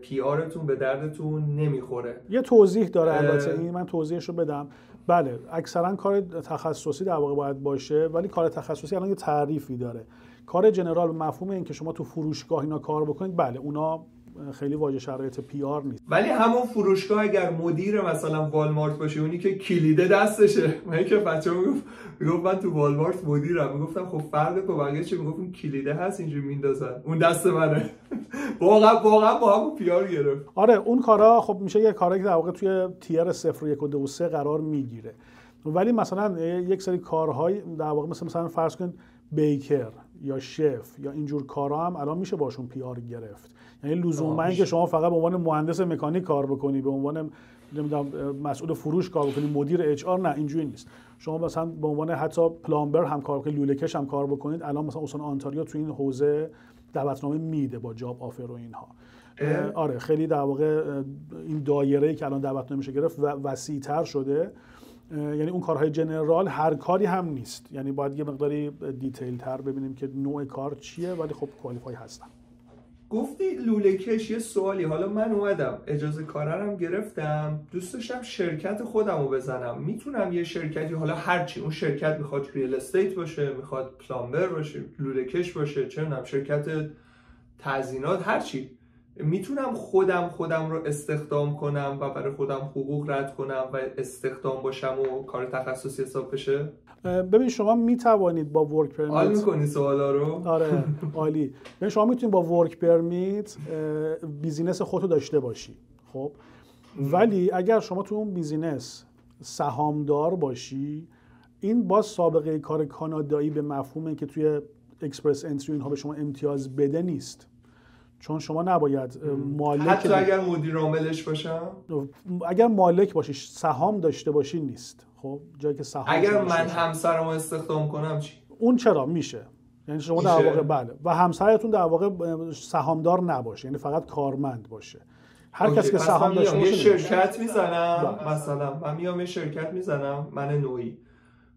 PR تون به دردتون نمی‌خوره. یه توضیح داره البته این من توضیحش رو بدم. بله اکثرا کار تخصصی در واقع باید باشه ولی کار تخصصی الان یه تعریفی داره. کار general مفهوم این که شما تو فروشگاه اینا کار بکنید بله اونا خیلی واجد شرایط PR نیست. ولی همون فروشگاه اگر مدیر مثلا والمارت باشه اونی که کلیده دستشه. من که بچه می‌گفت می‌گفت من تو والمارت مدیرم. می‌گفتم خب فرق با بقیه چه می‌گفت اون کلیده هست اینجوری میندازن. اون دست منه. [laughs] واقعا واقعا با همون PR گرفت. آره اون کارا خب میشه یه کاری که در واقع توی TEER 0 1 و 2 و 3 قرار می‌گیره. ولی مثلا یک سری کارهای در واقع مثل مثلا فرض کن baker یا chef یا اینجور کارا هم الان میشه باشون PR گرفت. یعنی لزوما اینکه شما فقط به عنوان مهندس مکانیک کار بکنی به عنوان نمی‌دونم مسئول فروش کار بکنی مدیر HR نه اینجوری نیست. شما مثلا به عنوان حتی plumber هم کار بکنید لوله کش هم کار بکنید الان مثلا استان آنتاریو تو این حوزه دعوتنامه میده با job offer و اینها. آره خیلی در واقع این دایره ای که الان دعوت نمیشه گرفت وسیع‌تر شده. یعنی اون کارهای general هر کاری هم نیست. یعنی باید یه مقداری detail تر ببینیم که نوع کار چیه ولی خب qualify هستن. گفتی لوله کش یه سوالی. حالا من اومدم اجازه کارم گرفتم. دوست داشتم شرکت خودم رو بزنم. می‌تونم یه شرکتی حالا هرچی اون شرکت می‌خواد real estate باشه می‌خواد plumber باشه لوله کش باشه چه شرکت تزینات هرچی می‌تونم خودم خودم رو استخدام کنم و برای خودم حقوق رد کنم و استخدام باشم و کار تخصصی حساب بشه؟ ببین شما می‌توانید با work permit حال می‌کنی سوالا رو؟ آره عالی. ببین شما می‌تونید با work permit business خودتو داشته باشی خب؟ ولی اگر شما تو اون business سهامدار باشی این باز سابقه کار کانادایی به مفهومه که توی Express Entry اینها به شما امتیاز بده نیست. چون شما نباید مالک حتی اگر مدیر عاملش باشم؟ اگر مالک باشی سهام داشته باشی نیست. خب جایی که سهام اگر من همسرمو استخدام کنم چی؟ اون چرا؟ میشه. یعنی شما در واقع بله. و همسرتون در واقع سهامدار نباشه. یعنی فقط کارمند باشه. هر کسی که سهام داشته باشه یه شرکت می‌زنم. بله. مثلا من میام یه شرکت می‌زنم. من نوعی.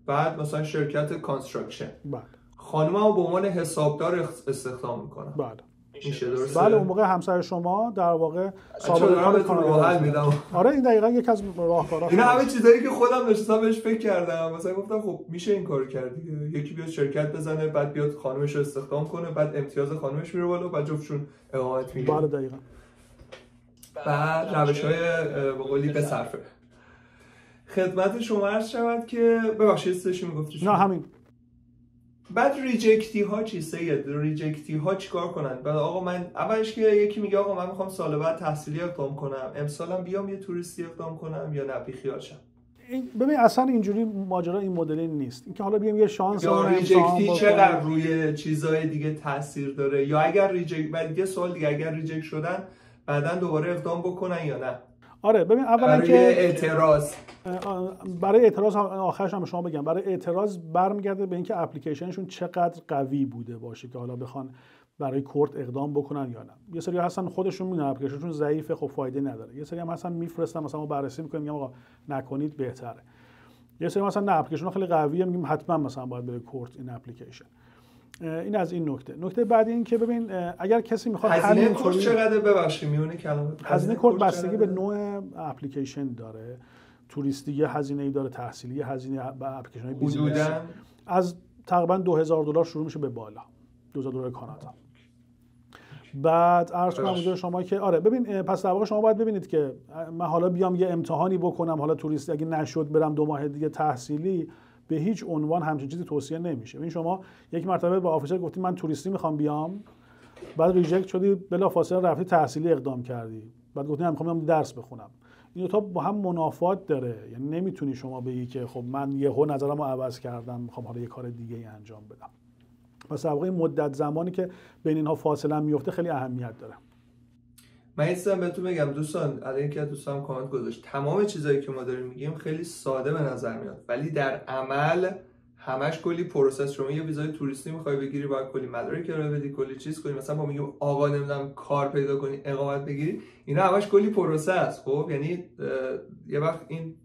بعد مثلا شرکت construction بله. خانممو به عنوان حسابدار استخدام می‌کنم. بله. میشه درسته؟ بله اون موقع همسر شما در واقع سابقه کار کانادا میدم؟ آره این دقیقا یکی از راهکارها اینا همه چیزایی که خودم نشستم بهش فکر کردم. مثلا گفتم خب میشه این کارو کرد دیگه. یکی بیاد شرکت بزنه بعد بیاد خانمش رو استخدام کنه بعد امتیاز خانمش میره بالا بعد جفتشون اقامت می‌گیره بله دقیقاً. بعد روش های بقولی به صرفه. خدمت شما عرض شود که ببخشید سشی می‌گفتی نه همین. بعد ریجکتی ها چی سید؟ ریجکتی ها چیکار کنن؟ بعد آقا من اولش که یکی میگه آقا من می‌خوام سال بعد تحصیلی اقدام کنم امسالم بیام یه توریستی اقدام کنم یا نه؟ بیخیال شم. ببین اصلا اینجوری ماجرا این مدلی نیست. اینکه حالا بیام یه شانس یا reject ی چقدر روی چیزای دیگه تاثیر داره؟ یا اگر reject بعد یه سوال دیگه اگر reject شدن بعدا دوباره اقدام بکنن یا نه؟ آره ببین اولا برای که اعتراض. برای اعتراض آخرش هم شما بگم برای اعتراض برمیگرده به اینکه اپلیکیشنشون چقدر قوی بوده باشه که حالا بخوان برای court اقدام بکنن یا نه. یه سری هستن خودشون می‌دونن اپلیکیشنشون ضعیفه خب فایده نداره. یه سری هم هستن میفرستن مثلا ما بررسی می‌کنیم میگم آقا نکنید بهتره. یه سری مثلا نه اپلیکیشن خیلی قویه میگیم حتما مثلا باید بره court این اپلیکیشن. این از این نکته. نکته بعدی این که ببین اگر کسی می‌خواد هزینه court چقدر ببخشید میونه کلمه؟ هزینه court بستگی به نوع اپلیکیشن داره. توریستی یه هزینه ای داره تحصیلی یه هزینه به اپلیکیشن های business از تقریبا 2000 دلار شروع میشه به بالا. 2000 دلار کانادا. بعد عرض کنم حضور شما که آره ببین پس در واقع شما باید ببینید که من حالا بیام یه امتحانی بکنم حالا توریستی اگه نشد برم دو ماه دیگه تحصیلی به هیچ عنوان همچین چیزی توصیه نمیشه. این شما یک مرتبه به آفیسر گفتی من توریستی می‌خوام بیام بعد ریجکت شدی بلافاصله رفتی تحصیلی اقدام کردی. بعد گفتی من می‌خوام درس بخونم. این تا با هم منافات داره. یعنی نمی‌تونی شما بگی که خب من یهو نظرم رو عوض کردم می‌خوام حالا یه کار دیگه ای انجام بدم. پس واقع مدت زمانی که بین اینها فاصله میفته خیلی اهمیت داره. من این بهتون بگم دوستان الان که دوستان کامنت گذاشت. تمام چیزایی که ما داریم میگیم خیلی ساده به نظر میاد. ولی در عمل همش کلی process شما یه ویزای توریستی می‌خوای بگیری باید کلی مدارک ارائه بدی کلی چیز کنی. مثلا با میگیم آقا نمی‌دونم کار پیدا کنی اقامت بگیری. اینا همش کلی process. خب یعنی یه وقت این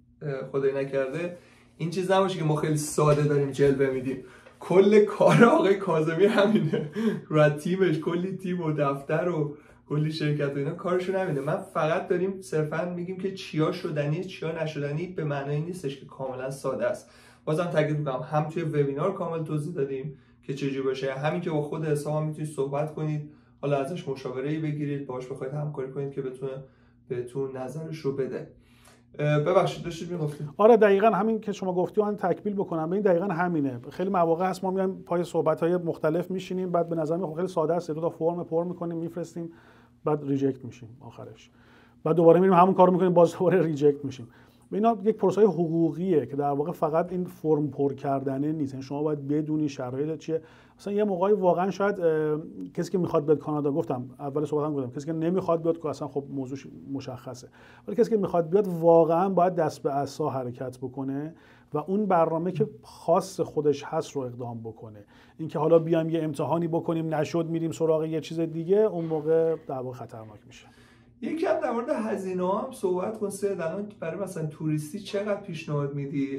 خدای نکرده این چیز نباشه که ما خیلی ساده داریم جلوه میدیم. کل کار آقای کاظمی همینه. [laughs] رو تیمش کلی تیم و دفتر و کلی شرکت و اینا کارشو نمیده. من فقط داریم صرفا میگیم که چیا شدنی چیا نشدنی به معنای نیستش که کاملا ساده است. بازم تاکید می‌کنم هم توی وبینار کامل توضیح دادیم که چجوری باشه همین که با خود حساب می‌تونید صحبت کنید. حالا ازش مشاوره بگیرید باش بخواید همکاری کنید که بتونه بهتون نظرش رو بده. ببخشید داشتید می‌گفتید؟ آره دقیقا همین که شما گفتی من تکمیل بکنم. این دقیقا همینه. خیلی مواقع هست ما میایم پای صحبت های مختلف میشینیم بعد به نظر خیلی ساده است. دو تا فرم پر می‌کنیم میفرستیم. بعد reject میشیم آخرش. بعد دوباره میریم همون کارو می‌کنیم باز دوباره reject میشیم. اینا یک پروسه حقوقیه که در واقع فقط این فرم پر کردنه نیست. یعنی شما باید بدونی شرایط چیه. مثلا یه موقعی واقعا شاید کسی که می‌خواد بیاد کانادا گفتم اول صحبتم گفتم کسی که نمی‌خواد بیاد که اصلا خب موضوع مشخصه. ولی کسی که می‌خواد بیاد واقعا باید دست به عصا حرکت بکنه و اون برنامه که خاص خودش هست رو اقدام بکنه. اینکه حالا بیایم یه امتحانی بکنیم نشد میریم سراغ یه چیز دیگه اون موقع در واقع خطرناک میشه. یکم در مورد هزینه هم صحبت کن. سه الان برای مثلا توریستی چقدر پیشنهاد میدی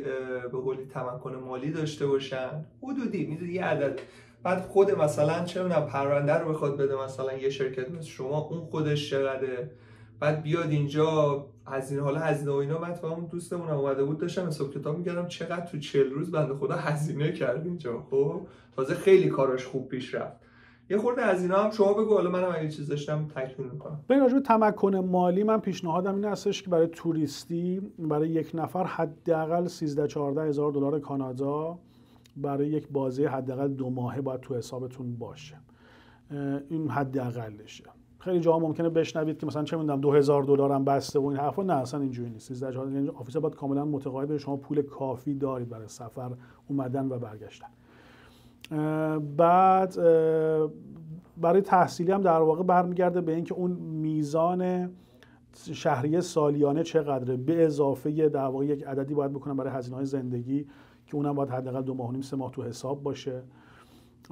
به قولی تمکن مالی داشته باشن؟ حدودی می‌دونی یه عدد. بعد خود مثلا چه می‌دونم پرونده رو بخواد بده مثلا یه شرکت مثل شما اون خودش چقدره؟ بعد بیاد اینجا هزینه حالا هزینه و اینا من همون دوستمون اومده بود داشتم حساب کتاب می‌کردم چقدر تو چل روز بنده خدا هزینه کرد اینجا. خب تازه خیلی کاراش خوب پیش رفت. یه خورده از اینا هم شما بگو حالا منم اگه چیز داشتم تکمیل می‌کنم. به راجع تمکن مالی من پیشنهادم این هستش که برای توریستی برای یک نفر حداقل 13 14 هزار دلار کانادا برای یک بازه حداقل دو ماهه باید تو حسابتون باشه. این حداقلشه. خیلی جاها ممکنه بشنوید که مثلا چه می‌دونم 2000 دلارم بسته و این حرفا. نه اصلا اینجوری نیست. 13 14 یعنی officer باید کاملا متقاعد شما پول کافی دارید برای سفر اومدن و برگشتن. بعد برای تحصیلی هم در واقع برمیگرده به اینکه اون میزان شهریه سالیانه چقدره. به اضافه در واقع یک عددی باید بکنم برای هزینه های زندگی که اونم باید حداقل دو ماه و نیم سه ماه تو حساب باشه.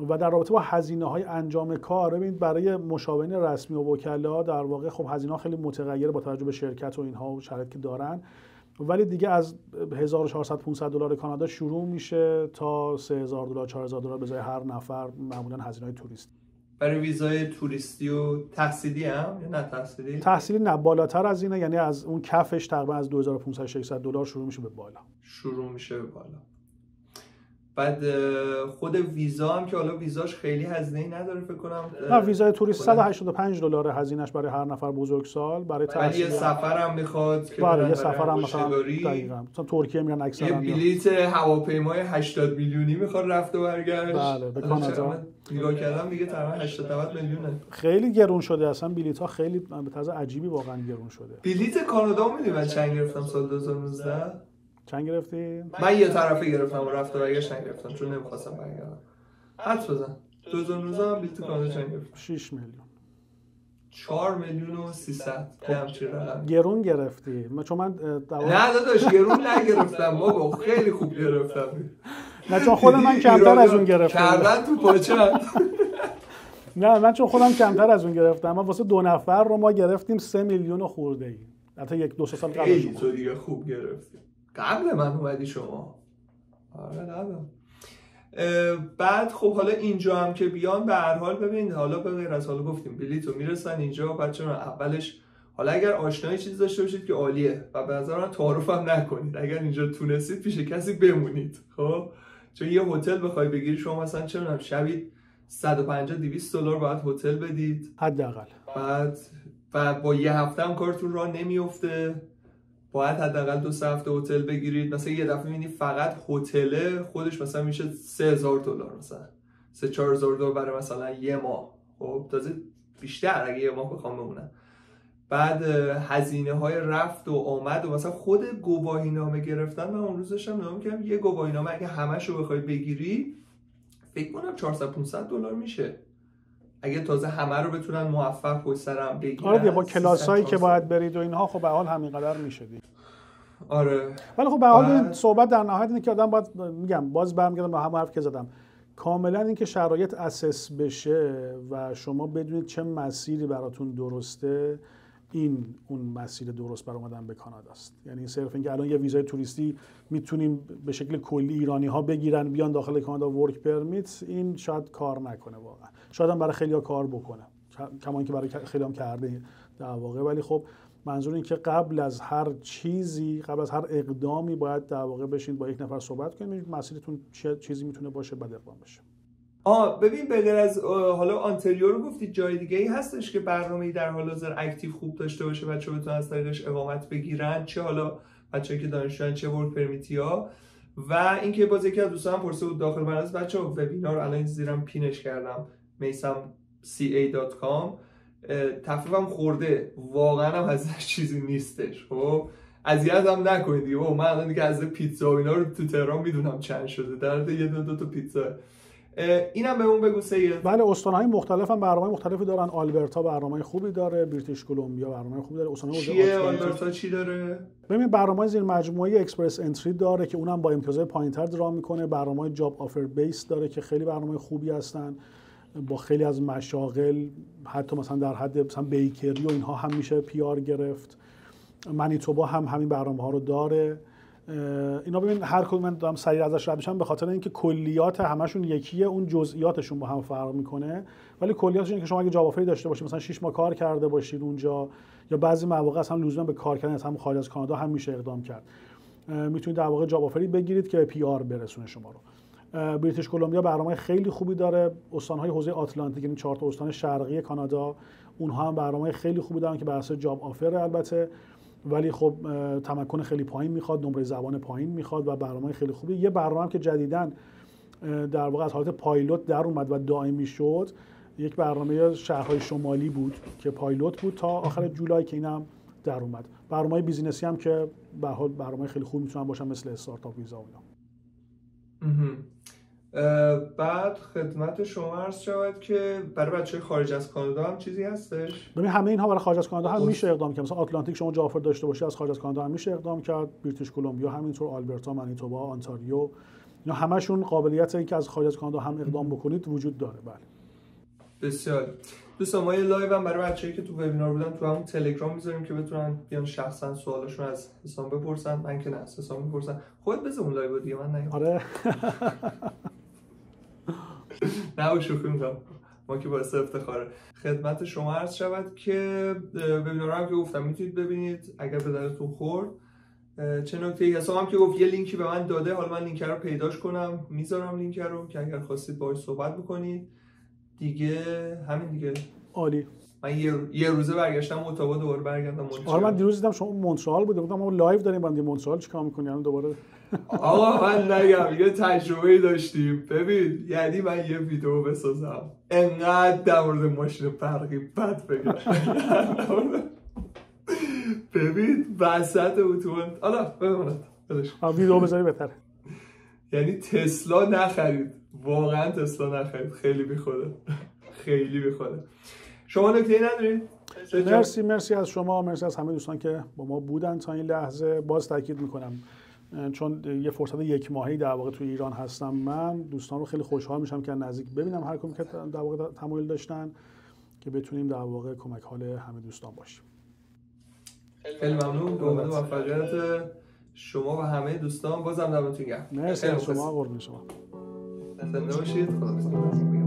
و در رابطه با هزینه های انجام کار ببینید برای مشاورین رسمی و وکلا در واقع خب هزینه خیلی متغیره با توجه به شرکت و اینها و شرایطی که دارن. ولی دیگه از 1400 500 دلار کانادا شروع میشه تا 3000 دلار 4000 دلار به هر نفر معمولا هزینه های توریستی. برای ویزای توریستی و تحصیلی هم یا نه تحصیلی؟ تحصیلی نه بالاتر از اینه یعنی از اون کفش تقریبا از 2500 600 دلار شروع میشه به بالا. شروع میشه به بالا. بعد خود ویزا هم که حالا ویزاش خیلی هزینه ای نداره فکر کنم نه ویزای توریست 185 دلار هزینهش برای هر نفر بزرگسال برای ولی یه سفر هم می‌خواد که بله یه سفر هم مثلا دقیقاً. مثلا ترکیه میرن اکثرا یه بلیت هواپیمای 80 میلیونی می‌خواد رفت و برگشت. بله به کانادا. نگاه کردم دیگه تقریبا 80 90 میلیونه. خیلی گرون شده. اصلا بلیط ها خیلی به طرز عجیبی واقعا گرون شده. بلیت کانادا می‌دونی من چند گرفتم سال 2019 چند گرفتی؟ من یه طرفه گرفتم و رفت و برگشت نگرفتم چون نمی‌خواستم برگردم. حدس بزن. 2019 هم بلیط کانادا چند گرفتم. 6 میلیون. 4 میلیون و 300 خب. گرون گرفتی. چون من نه داداش گرون نگرفتم بابا. خیلی خوب گرفتم. نه چون خودم من کمتر از اون گرفتم. کردن تو پاچه. نه من چون خودم کمتر از اون گرفتم. من واسه دو نفر رو ما گرفتیم 3 میلیون خورده ای حتی یک دو سال قبل خیلی تو دیگه خوب گرفتی. قبل من اومدی شما؟ آره قبل. بعد خب حالا اینجا هم که بیان به هر حال ببین حالا به غیر از حالا گفتیم بلیتو می‌رسن اینجا بچه اولش حالا اگر آشنایی چیزی داشته باشید که عالیه و به نظر من تعارف هم نکنید. اگر اینجا تونستید پیش کسی بمونید خب؟ چون یه هتل بخوای بگیری شما مثلا چه می‌دونم شبی 150 200 دلار باید هتل بدید. حداقل. بعد و با یه هفته هم کارتون راه نمیفته باید حداقل دو سه هفته هتل بگیرید. مثلا یه دفعه می‌بینی فقط هتل خودش مثلا میشه 3000 دلار مثلا. 3 4000 دلار برای مثلا یه ماه. خب تازه بیشتر اگه یه ماه بخوام بمونم. بعد هزینه های رفت و آمد و مثلا خود گواهی نامه گرفتن من اون روز داشتم نام کردم. یه گواهی نامه اگه همش رو بخوای بگیری فکر کنم 400 500 دلار میشه. اگه تازه همه رو بتونن موفق پشت سرم بگیرن آره با کلاسایی که باید برید و اینها خب به حال همینقدر میشه آره. ولی خب به حال صحبت در نهایت اینه که آدم باید میگم باز برمیگردم به همون حرف که زدم. کاملا اینکه شرایط اسس بشه و شما بدونید چه مسیری براتون درسته این اون مسیر درست بر اومدن به کانادا است. یعنی صرف اینکه الان یه ویزای توریستی می‌تونیم به شکل کلی ایرانی ها بگیرن بیان داخل کانادا ورک پرمیت این شاید کار نکنه واقعا. شاید هم برای خیلی ها کار بکنه. کما اینکه برای خیلی هم کرده در واقع. ولی خب منظور این که قبل از هر چیزی قبل از هر اقدامی باید در واقع بشین با یک نفر صحبت کنید مسیرتون چیزی می‌تونه باشه بعد اقدام بشه. آه ببین به غیر از حالا آنتریو رو گفتید جای دیگه ای هستش که برنامه در حال حاضر اکتیو خوب داشته باشه بچه بتونن از طریقش اقامت بگیرن. چه حالا بچه که دانشجوان چه ورک پرمیتی ها و اینکه باز یکی از دوستان پرسه بود داخل من از بچه وبینار الان زیرم پینش کردم. میسم ca.com تفریفم خورده. واقعا هم ازش چیزی نیستش خب؟ اذیت هم نکنید دیگه. من الان دیگه از پیتزا و اینا رو تو تهران می‌دونم چند شده. در یه دو, دو تا پیتزا. اینم به اون بگو سید. بله های مختلف هم برنامه مختلفی دارن. آلبرتا برنامه خوبی داره. بریتیش کلمبیا برنامه خوبی داره. استان چیه؟ آلبرتا چی داره؟ ببین برنامه زیر مجموعه Express Entry داره که اونم با امتیازهای پایینتر draw می‌کنه. برنامه job offer base داره که خیلی برنامه خوبی هستن. با خیلی از مشاغل حتی مثلا در حد مثلا bakery و اینها هم میشه PR گرفت. منیتوبا هم همین برنامه ها رو داره. اینا ببین هر کدوم من دارم سریع ازش رد بشم به خاطر اینکه کلیات همشون یکیه اون جزئیاتشون با هم فرق می‌کنه. ولی کلیاتش اینه که شما اگه job داشته باشید مثلا 6 ماه کار کرده باشید اونجا یا بعضی مواقع اصلا لزوما به کار کردن از هم خارج از کانادا هم میشه اقدام کرد. می‌تونید در واقع job بگیرید که PR برسونه شما رو. بریتیش کلمبیا برنامه خیلی خوبی داره. استانهای حوزه آتلانتیک یعنی چهار تا استان شرقی کانادا اونها هم برنامه خیلی خوبی دارن که بر اساس job offer البته. ولی خب تمکن خیلی پایین می‌خواد نمره زبان پایین می‌خواد و برنامه خیلی خوبی. یه برنامه که جدیدا در واقع از حالت پایلوت در اومد و دائمی شد. یک برنامه شهرهای شمالی بود که پایلوت بود تا آخر جولای که اینم در اومد. برنامه business ی هم که به هر حال برنامه خیلی خوب می‌تونن باشن مثل startup visa و بعد خدمت شما عرض شود که برای بچه خارج از کانادا هم چیزی هستش؟ ببین همه اینها برای خارج از کانادا هم میشه اقدام کرد. مثلا آتلانتیک شما job offer داشته باشی از خارج از کانادا هم میشه اقدام کرد. بریتیش کلمبیا همینطور آلبرتا منیتوبا آنتاریو. اینا همشون قابلیت اینکه از خارج از کانادا هم اقدام بکنید وجود داره. بله. بسیار. دوستان ما یه live هم برای بچه‌ای که تو webinar بودن تو همون تلگرام می‌ذاریم که بتونن بیان شخصا سوالاشون از حسام بپرسن. من که نه حسام بپرسن خودت بذار اون live دیگه من نه آره. [laughs] [laughs] نه شوخی می‌کنم ما که باعث افتخاره. خدمت شما عرض شود که webinar هم که گفتم می‌تونید ببینید اگر به درتون خورد. چه نکته ای هم که گفت یه لینکی به من داده حالا من لینک رو پیداش کنم. می‌ذارم لینک رو که اگر خواستید باهاش صحبت بکنید. دیگه همین دیگه. عالی. من یه, یه روزه برگشتم اتاوا دوباره برگردم مونترال. آره من دیروز دیدم شما مونترال بوده گفتم ما live داریم بعد مونترال چیکار می‌کنی؟ دوباره آقا من نگم یه تجربه داشتیم. ببین یعنی من یه ویدیو بسازم. انقدر در مورد ماشین فرقی بد بگم. ببین وسط اتوبان حالا ببینید ویدیو بذاری بهتره. یعنی تسلا نخرید. واقعا تسلا نخرید. خیلی بیخوده. خیلی بیخوده. شما نکته ندارید مرسی مرسی از شما مرسی از همه دوستان که با ما بودن تا این لحظه. باز تاکید می‌کنم چون یه فرصت یک ماهی در واقع توی ایران هستم من دوستان رو خیلی خوشحال میشم که نزدیک ببینم هر کمی که در واقع تمایل داشتن که بتونیم در واقع کمک حال همه دوستان باشیم. خیلی ممنون. به موفقیت شما و همه دوستان بازم دمتون گرم. مرسی از شما قربون شما. زنده باشید خدا